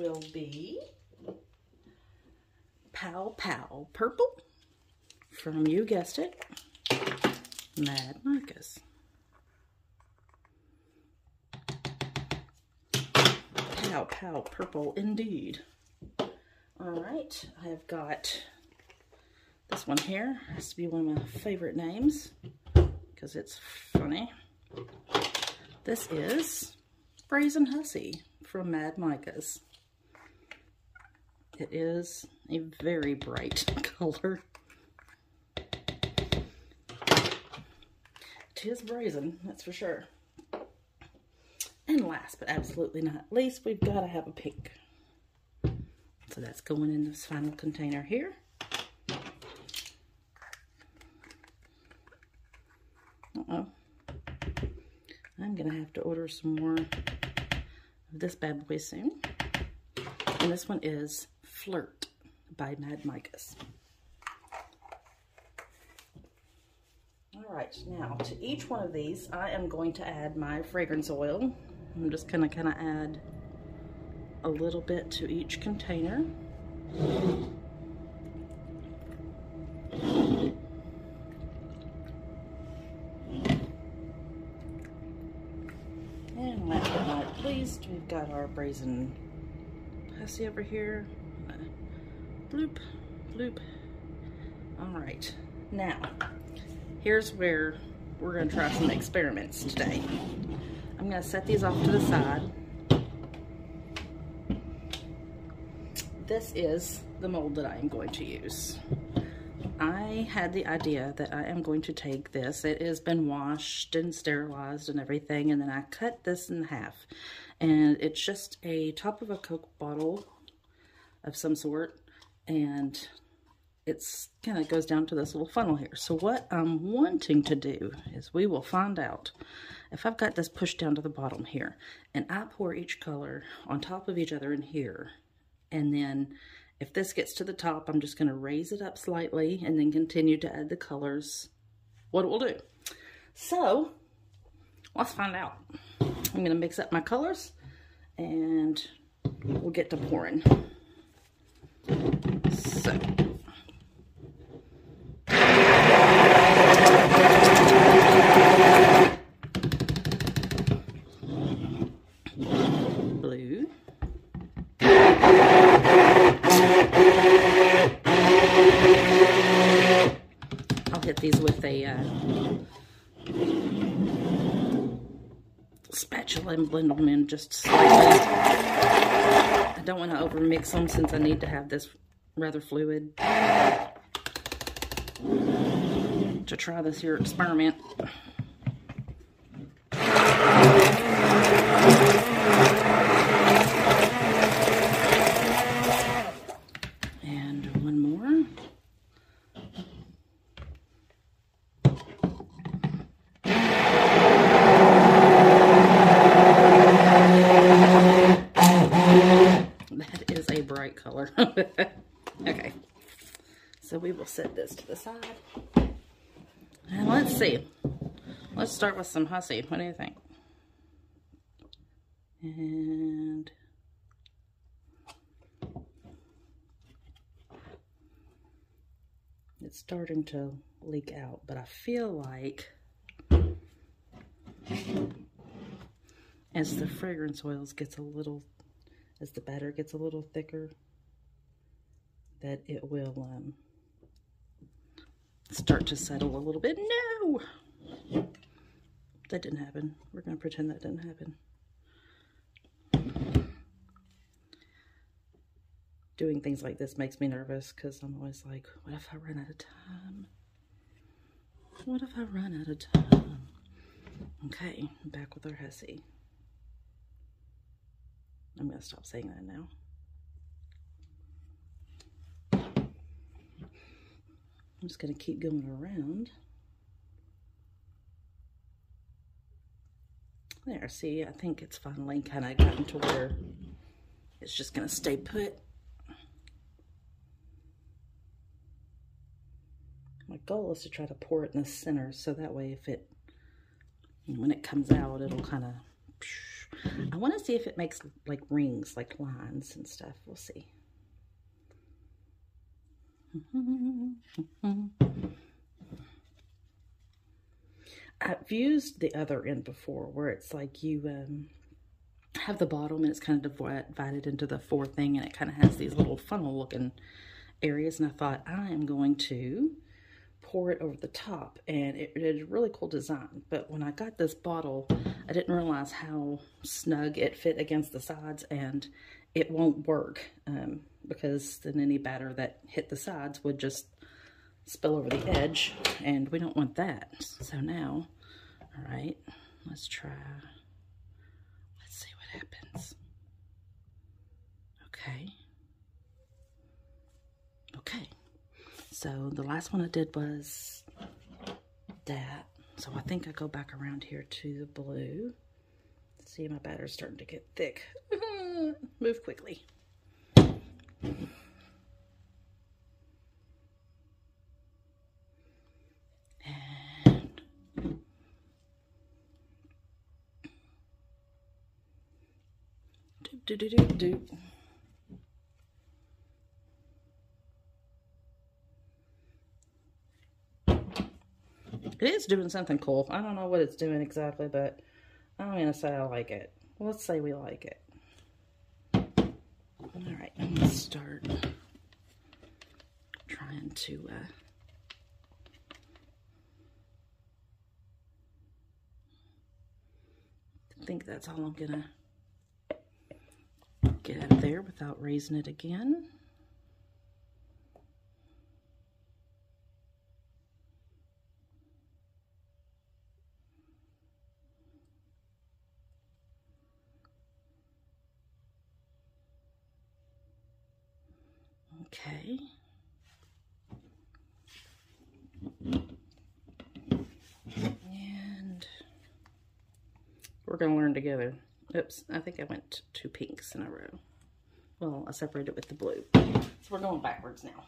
will be Pow Pow Purple from, you guessed it, Mad Micas. Pow Pow Purple indeed. All right, I've got this one here. Has to be one of my favorite names because it's funny. This is Brazen Hussy from Mad Micas. It is a very bright color. It is brazen, that's for sure. And last but absolutely not least, we've got to have a pink. So that's going in this final container here. Uh-oh. I'm going to have to order some more of this bad boy soon. And this one is Flirt by Mad Micas. All right, now to each one of these, I am going to add my fragrance oil. I'm just gonna kind of add a little bit to each container. And last but not least, we've got our brazen Hussy over here. Bloop, bloop. All right, now, here's where we're gonna try some experiments today. I'm gonna set these off to the side. This is the mold that I am going to use. I had the idea that I am going to take this. It has been washed and sterilized and everything, and then I cut this in half. And it's just a top of a Coke bottle of some sort, and it's kind of goes down to this little funnel here. So what I'm wanting to do is we will find out if I've got this pushed down to the bottom here, and I pour each color on top of each other in here, and then if this gets to the top, I'm just going to raise it up slightly and then continue to add the colors, what it will do. So, let's find out. I'm going to mix up my colors and we'll get to pouring. Blue. I'll hit these with a uh, spatula and blend them in just slightly. I don't want to over mix them since I need to have this rather fluid to try this here experiment. And one more. That is a bright color. okay. So we will set this to the side. And let's see. Let's start with some hussy. What do you think? And it's starting to leak out, but I feel like as the fragrance oils gets a little, as the batter gets a little thicker, that it will um, start to settle a little bit. No! That didn't happen. We're going to pretend that didn't happen. Doing things like this makes me nervous because I'm always like, what if I run out of time? What if I run out of time? Okay, back with our hussy. I'm going to stop saying that now. I'm just going to keep going around. There, see, I think it's finally kind of gotten to where it's just going to stay put. My goal is to try to pour it in the center so that way if it, when it comes out, it'll kind of I want to see if it makes like rings, like lines and stuff. We'll see. I've used the other end before where it's like you um, have the bottom and it's kind of divided into the four thing and it kind of has these little funnel looking areas and I thought I am going to pour it over the top and it, is a really cool design but when I got this bottle I didn't realize how snug it fit against the sides and it won't work um, because then any batter that hit the sides would just spill over the edge, and we don't want that. So now, all right, let's try, let's see what happens. Okay. Okay. So the last one I did was that. So I think I go back around here to the blue. See, my batter's starting to get thick. Move quickly. Do, do, do, do. It is doing something cool. I don't know what it's doing exactly, but I'm going to say I like it. Let's say we like it. All right, I'm going to start trying to... Uh, I think that's all I'm going to get of there without raising it again. Okay. And we're going to learn together. Oops, I think I went two pinks in a row. Well, I separated with the blue. So we're going backwards now.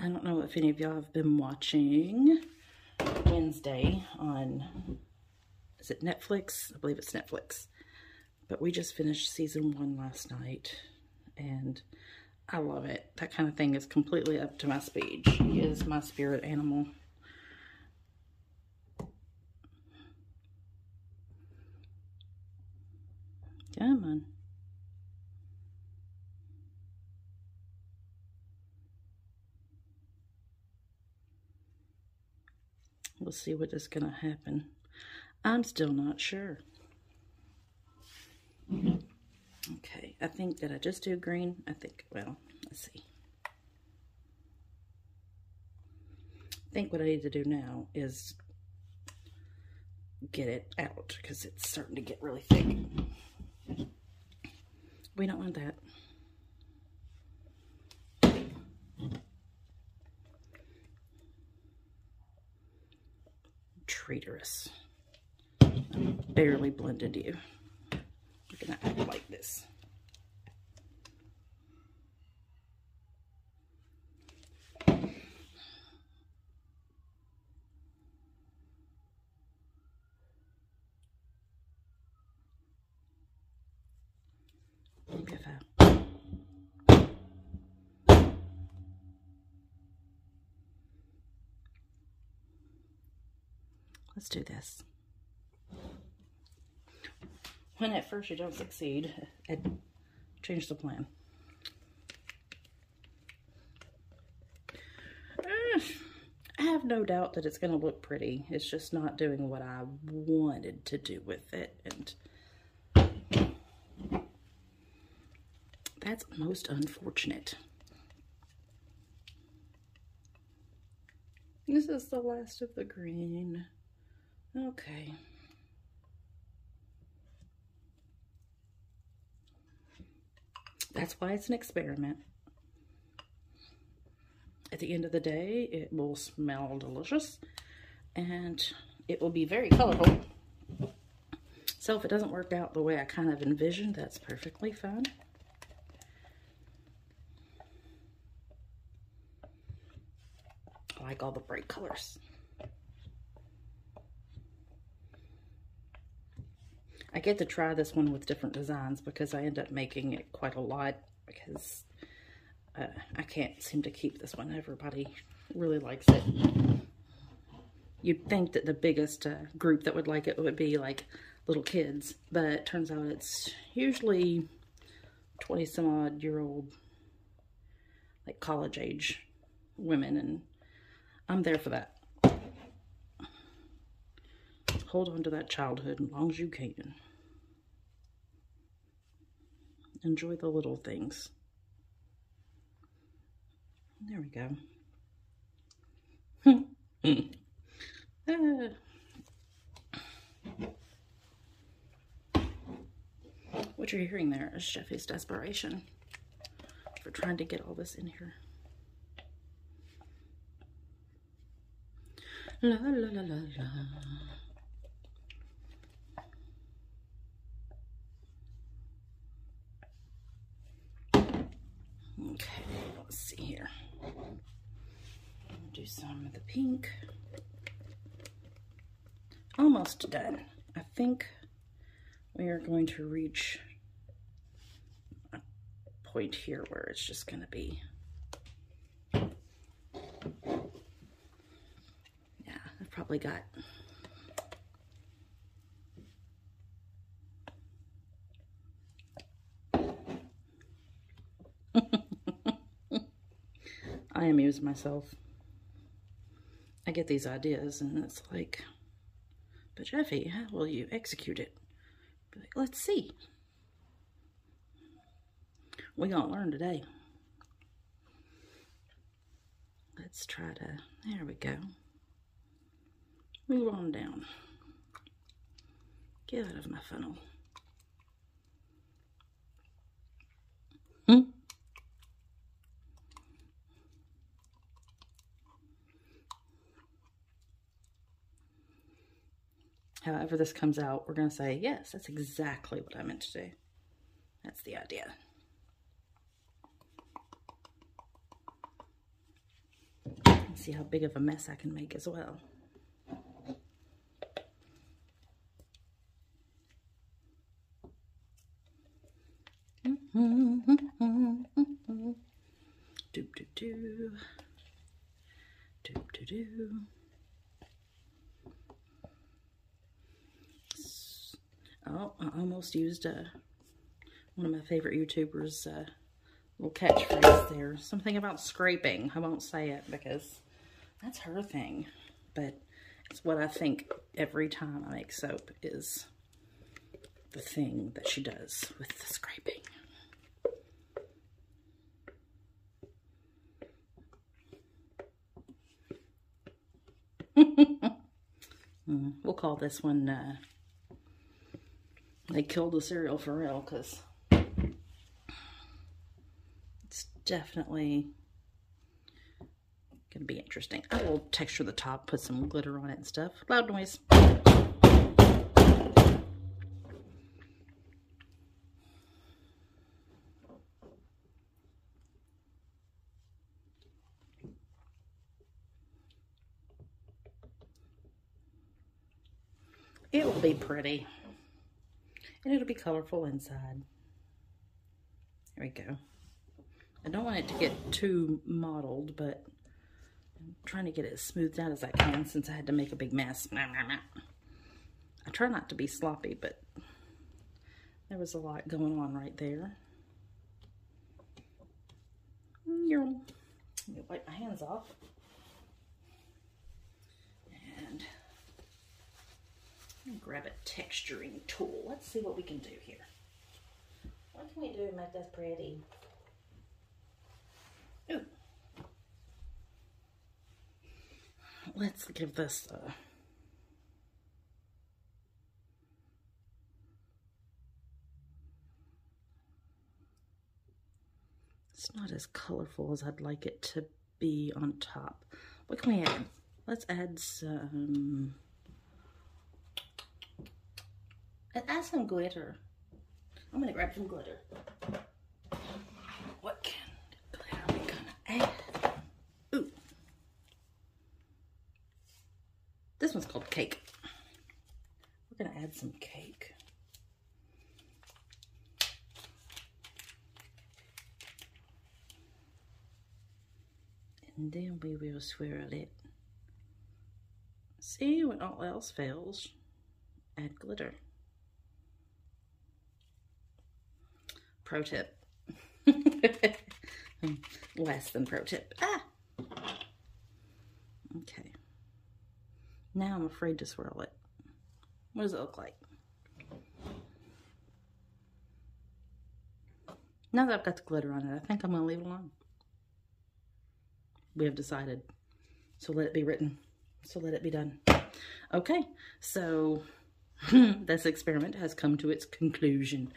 I don't know if any of y'all have been watching Wednesday on, is it Netflix? I believe it's Netflix. But we just finished season one last night. And I love it. That kind of thing is completely up to my speed. Is my spirit animal. Come on. We'll see what is going to happen. I'm still not sure. Mm-hmm. Okay, I think that I just do green. I think, well, let's see. Think what I need to do now is get it out because it's starting to get really thick. We don't want that. Traitorous. I barely blended you We're gonna act like this. Let's do this when at first you don't succeed, change the plan. Uh, I have no doubt that it's going to look pretty. It's just not doing what I wanted to do with it. And that's most unfortunate. This is the last of the green. Okay. That's why it's an experiment. At the end of the day, it will smell delicious and it will be very colorful. So if it doesn't work out the way I kind of envisioned, that's perfectly fine. I like all the bright colors. I get to try this one with different designs because I end up making it quite a lot because uh, I can't seem to keep this one. Everybody really likes it. You'd think that the biggest uh, group that would like it would be like little kids, but it turns out it's usually 20 some odd year old, like college age women, and I'm there for that. Hold on to that childhood as long as you can. Enjoy the little things. There we go. uh. What you're hearing there is Jeffy's desperation for trying to get all this in here. La la la la la. Okay, let's see here. Do some of the pink. Done. I think we are going to reach a point here where it's just going to be yeah I've probably got I amuse myself. I get these ideas and it's like, but Jeffy, how will you execute it? Let's see. We gonna learn today. Let's try to, there we go. Move on down. Get out of my funnel. Hmm? However this comes out, we're going to say, yes, that's exactly what I meant to do. That's the idea. see how big of a mess I can make as well. Doop doo doo. Doop doo doo. Oh, I almost used uh, one of my favorite YouTubers' uh, little catchphrase there. Something about scraping. I won't say it because that's her thing. But it's what I think every time I make soap is the thing that she does with the scraping. Hmm, we'll call this one uh, they killed the cereal for real because it's definitely going to be interesting. I will texture the top, put some glitter on it and stuff. Loud noise. It will be pretty and it'll be colorful inside. There we go. I don't want it to get too mottled, but I'm trying to get it as smoothed out as I can since I had to make a big mess. I try not to be sloppy, but there was a lot going on right there. Let me wipe my hands off. Grab a texturing tool. Let's see what we can do here. What can we do to make this pretty? Ooh. Let's give this a It's not as colorful as I'd like it to be on top. What can we add? Let's add some add some glitter. I'm gonna grab some glitter. What can glitter we gonna add? Ooh. This one's called cake. We're gonna add some cake. And then we will swirl it. See, when all else fails, add glitter. Pro tip. Less than pro tip. Ah! Okay. Now I'm afraid to swirl it. What does it look like? Now that I've got the glitter on it, I think I'm going to leave it alone. We have decided. So let it be written. So let it be done. Okay, so this experiment has come to its conclusion.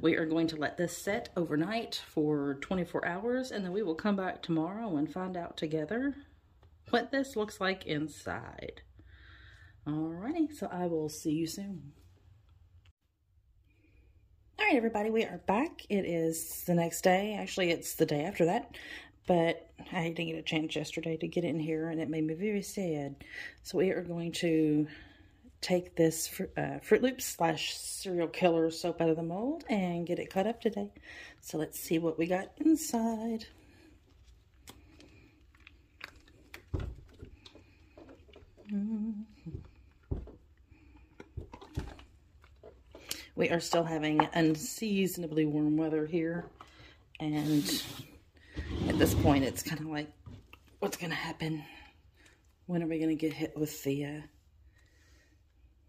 We are going to let this set overnight for 24 hours and then we will come back tomorrow and find out together what this looks like inside. Alrighty, so I will see you soon. All right, everybody, we are back. It is the next day. Actually, it's the day after that, but I didn't get a chance yesterday to get in here, and it made me very sad. So we are going to take this uh, Froot Loops slash Cereal Killer soap out of the mold and get it cut up today. So let's see what we got inside. Mm -hmm. We are still having unseasonably warm weather here. And at this point, it's kind of like, what's going to happen? When are we going to get hit with the, uh,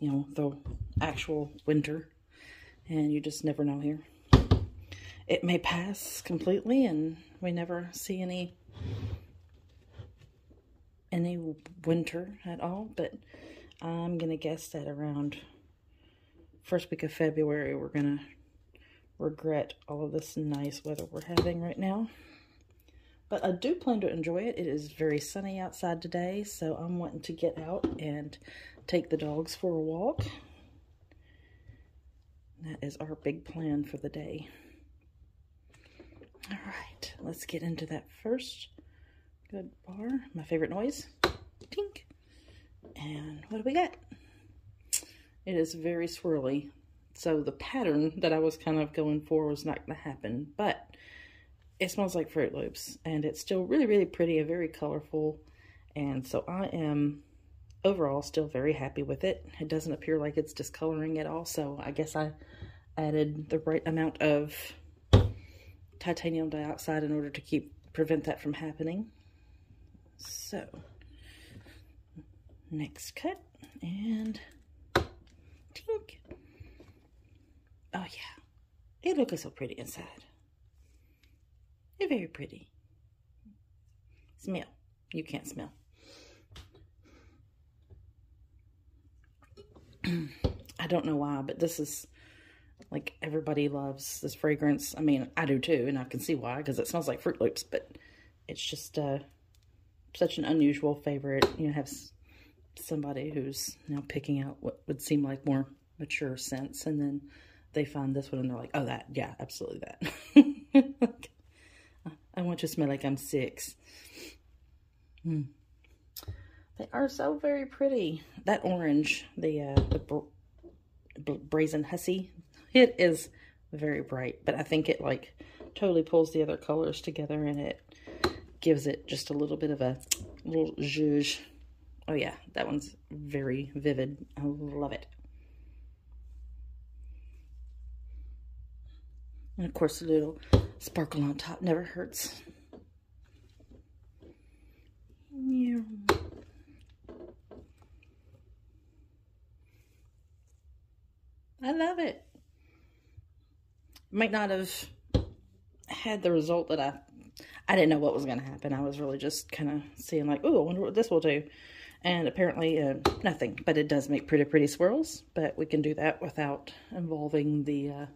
you know, the actual winter? And you just never know here. It may pass completely and we never see any any winter at all, but I'm going to guess that around first week of February, we're going to regret all of this nice weather we're having right now. But I do plan to enjoy it. It is very sunny outside today, so I'm wanting to get out and take the dogs for a walk. That is our big plan for the day. All right, let's get into that first good bar. My favorite noise, tink. And what do we got? It is very swirly. So the pattern that I was kind of going for was not going to happen. But it smells like Froot Loops. And it's still really, really pretty and very colorful. And so I am overall still very happy with it. It doesn't appear like it's discoloring at all. So I guess I added the right amount of titanium dioxide in order to keep prevent that from happening. So, next cut and Tink. Oh yeah, it looks so pretty inside. It's very pretty. Smell. You can't smell. I don't know why, but this is like everybody loves this fragrance. I mean, I do too, and I can see why because it smells like Froot Loops, but it's just uh, such an unusual favorite. You know, have somebody who's now picking out what would seem like more mature scents and then they find this one and they're like, oh, that, yeah, absolutely that. I want to smell like I'm six. Mm. They are so very pretty. That orange, the, uh, the bra brazen hussy, it is very bright, but I think it like totally pulls the other colors together and it gives it just a little bit of a little zhuzh Oh yeah, that one's very vivid. I love it. And of course, the little sparkle on top never hurts. Yeah. I love it. Might not have had the result that I I didn't know what was going to happen. I was really just kind of seeing like, oh, I wonder what this will do and apparently uh, nothing but it does make pretty pretty swirls but we can do that without involving the uh,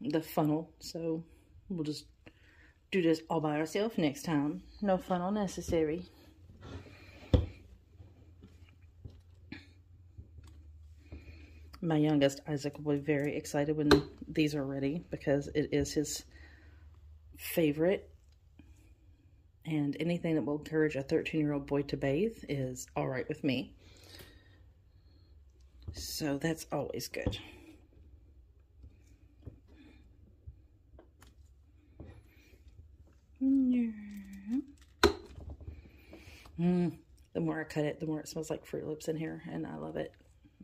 the funnel so we'll just do this all by ourselves next time no funnel necessary my youngest Isaac will be very excited when these are ready because it is his favorite and anything that will encourage a 13 year old boy to bathe is all right with me. So that's always good. Mm, the more I cut it, the more it smells like Froot Loops in here, and I love it.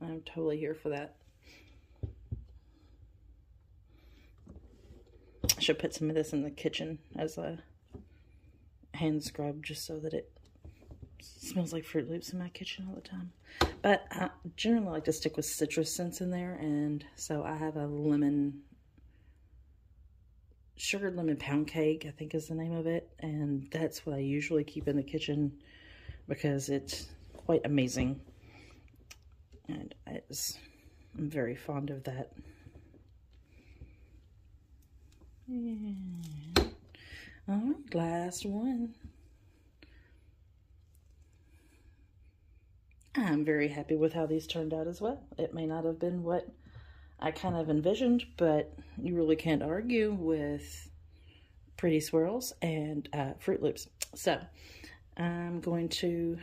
I'm totally here for that. I should put some of this in the kitchen as a hand scrub just so that it smells like Froot Loops in my kitchen all the time. But I generally like to stick with citrus scents in there, and so I have a lemon, sugared lemon pound cake, I think is the name of it, and that's what I usually keep in the kitchen because it's quite amazing. And I'm very fond of that. All right, last one. I'm very happy with how these turned out as well. It may not have been what I kind of envisioned, but you really can't argue with Pretty Swirls and uh, Froot Loops. So I'm going to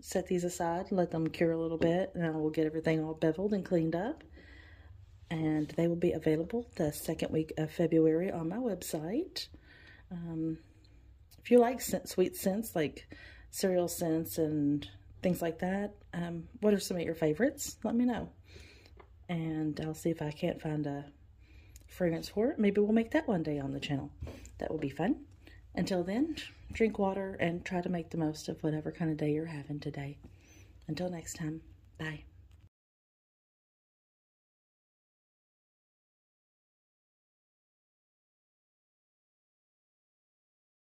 set these aside, let them cure a little bit, and I will get everything all beveled and cleaned up. And they will be available the second week of February on my website. Um, if you like sweet scents like cereal scents and things like that, um, what are some of your favorites? Let me know. And I'll see if I can't find a fragrance for it. Maybe we'll make that one day on the channel. That will be fun. Until then, drink water and try to make the most of whatever kind of day you're having today. Until next time, bye.